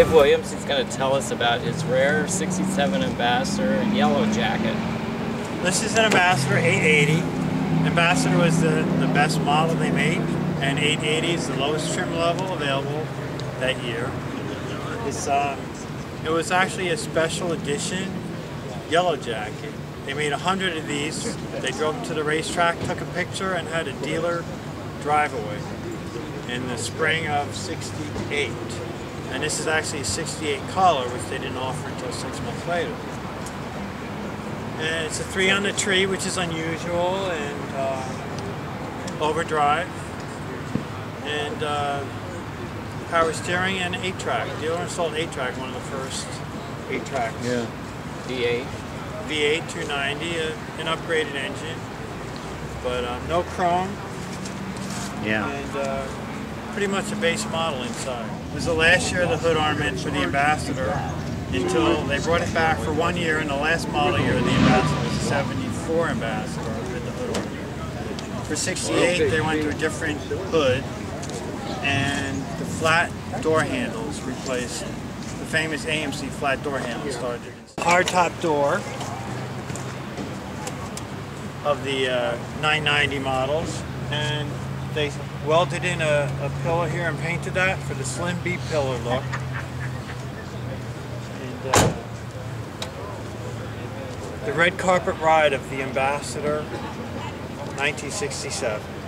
Dave Williams. He's going to tell us about his rare 67 Ambassador and Yellow Jacket. This is an Ambassador 880. Ambassador was the, the best model they made, and 880 is the lowest trim level available that year. It's, um, it was actually a special edition Yellow Jacket. They made a hundred of these. They drove to the racetrack, took a picture, and had a dealer drive away in the spring of 68. And this is actually a 68 color, which they didn't offer until six months later. And it's a three on the tree, which is unusual, and uh, overdrive, and uh, power steering, and eight track. Dealer installed eight track, one of the first eight tracks. Yeah. V8. V8 290, uh, an upgraded engine, but um, no chrome, Yeah. and uh, pretty much a base model inside. It was the last year of the hood ornament for the Ambassador until they brought it back for one year, and the last model year of the Ambassador was the 74 Ambassador with the hood ornament. For 68, they went to a different hood, and the flat door handles replaced the famous AMC flat door handles started. Hard top door of the uh, 990 models, and they welded in a, a pillar here and painted that for the slim B pillar look. And uh, the red carpet ride of the Ambassador, 1967.